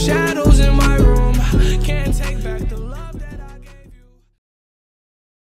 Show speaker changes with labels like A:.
A: Shadow.